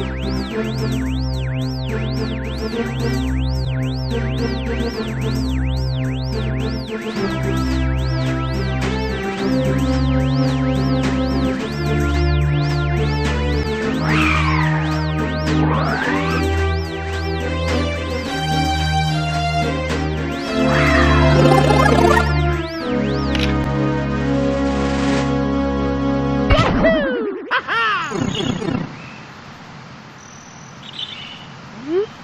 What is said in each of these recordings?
Thank you. Mm-hmm.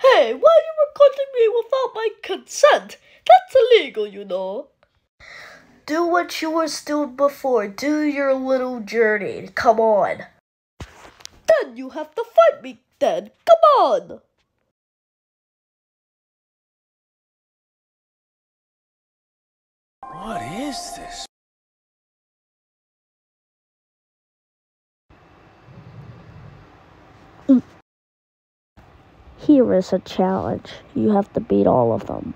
Hey, why are you recording me without my consent? That's illegal, you know. Do what you were doing before. Do your little journey. Come on. Then you have to fight me then. Come on. What is this? Here is a challenge. You have to beat all of them.